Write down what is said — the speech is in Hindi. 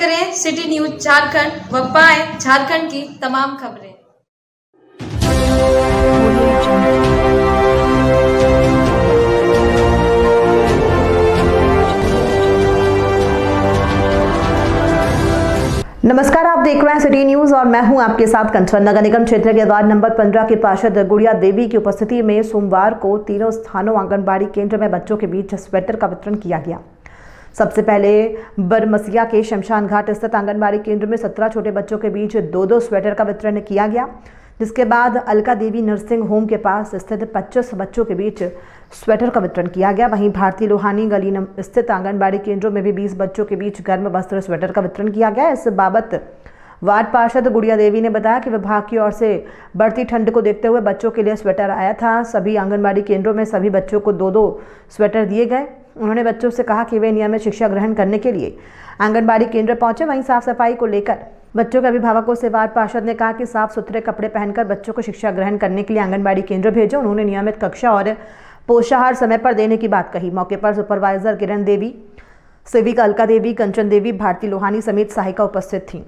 करें सिटी न्यूज़ झारखंड व पाएँ झारखंड की तमाम खबरें। नमस्कार, आप देख रहे हैं सिटी न्यूज़ और मैं हूँ आपके साथ कंचन। नगर निगम क्षेत्र के वार्ड नंबर 15 के पार्षद गुड़िया देवी की उपस्थिति में सोमवार को तीनों स्थानों आंगनबाड़ी केंद्र में बच्चों के बीच स्वेटर का वितरण किया गया। सबसे पहले बरमसिया के शमशान घाट स्थित आंगनबाड़ी केंद्र में सत्रह छोटे बच्चों के बीच दो दो स्वेटर का वितरण किया गया, जिसके बाद अलका देवी नर्सिंग होम के पास स्थित 25 बच्चों के बीच स्वेटर का वितरण किया गया। वहीं भारतीय लोहानी गली स्थित आंगनबाड़ी केंद्रों में भी 20 बच्चों के बीच गर्म वस्त्र स्वेटर का वितरण किया गया। इस बाबत वार्ड पार्षद गुड़िया देवी ने बताया कि विभाग की ओर से बढ़ती ठंड को देखते हुए बच्चों के लिए स्वेटर आया था। सभी आंगनबाड़ी केंद्रों में सभी बच्चों को दो दो स्वेटर दिए गए। उन्होंने बच्चों से कहा कि वे नियमित शिक्षा ग्रहण करने के लिए आंगनबाड़ी केंद्र पहुँचे, वहीं साफ़ सफ़ाई को लेकर बच्चों के अभिभावकों से वार्ड पार्षद ने कहा कि साफ़ सुथरे कपड़े पहनकर बच्चों को शिक्षा ग्रहण करने के लिए आंगनबाड़ी केंद्र भेजे। उन्होंने नियमित कक्षा और पोषाहार समय पर देने की बात कही। मौके पर सुपरवाइजर किरण देवी, सेविका अलका देवी, कंचन देवी, भारती लोहानी समेत सहायिका उपस्थित थी।